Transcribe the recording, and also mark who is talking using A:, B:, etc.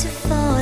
A: to fall